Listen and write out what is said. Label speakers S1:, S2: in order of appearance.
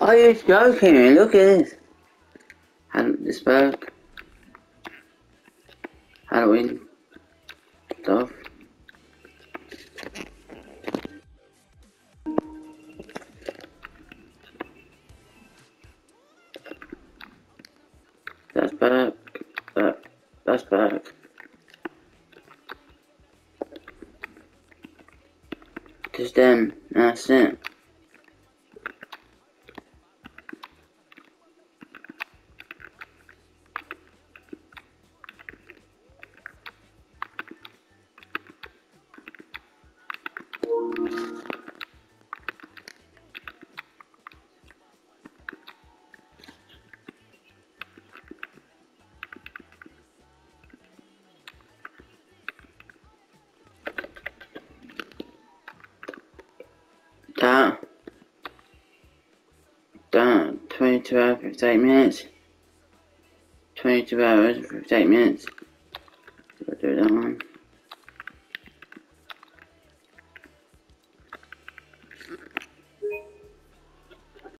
S1: Are you joking? Look at this. This back. Halloween stuff. That's back. Just them. That's it. 22 hours 58 minutes. 22 hours 58 minutes. We'll do that one.